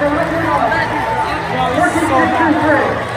Working on two, three.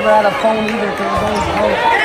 never had a phone either because it was always broke.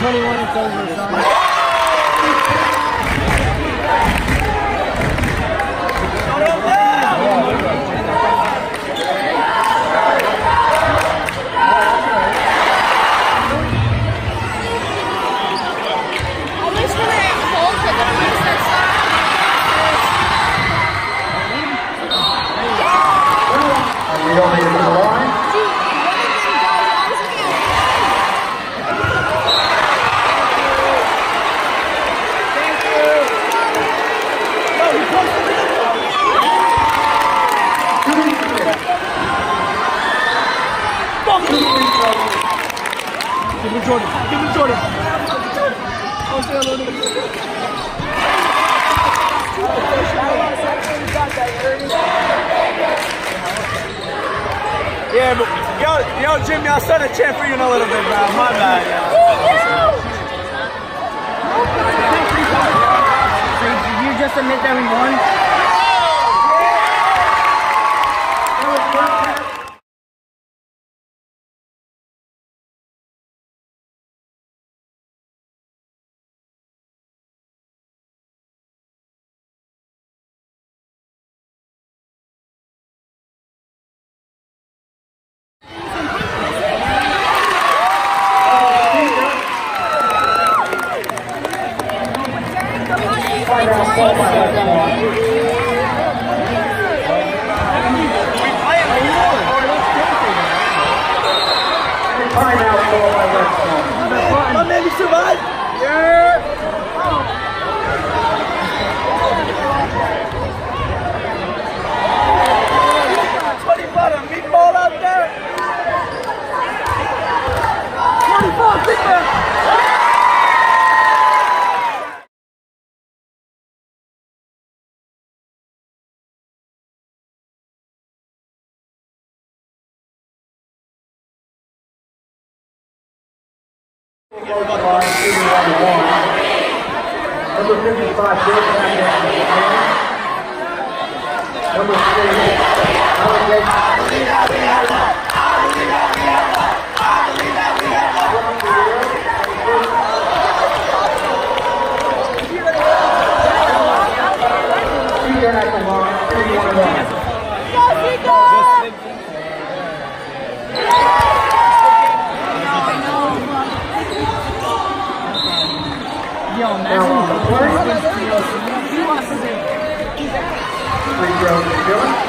21 is over. Yeah, but yo, yo, Jim, y'all started cheering for you in a little bit, bro. My bad. Did you just admit that we won? Number 55, Joe Number 3, Alexander. Dylan?